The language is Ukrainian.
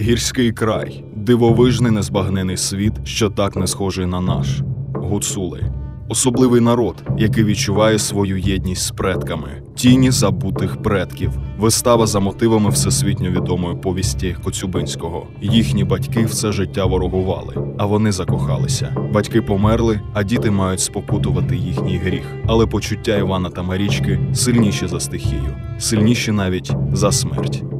Гірський край, дивовижний незбагнений світ, що так не схожий на наш. Гуцули. Особливий народ, який відчуває свою єдність з предками, тіні забутих предків, вистава за мотивами всесвітньо відомої повісті Коцюбинського. Їхні батьки все життя ворогували, а вони закохалися. Батьки померли, а діти мають спокутувати їхній гріх. Але почуття Івана та Марічки сильніші за стихію, сильніші навіть за смерть.